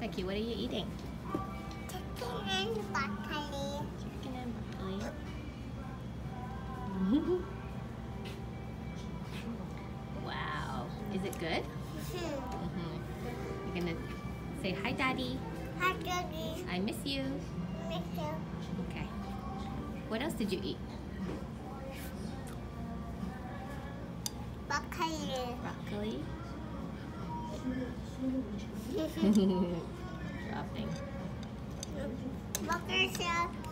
Becky, what are you eating? Chicken and broccoli. Chicken and broccoli. wow. Is it good? Hmm. Mm-hmm. You're gonna say hi, Daddy. Hi, Daddy. I miss you. Miss you. Okay. What else did you eat? Broccoli. Broccoli. Dropping. All done?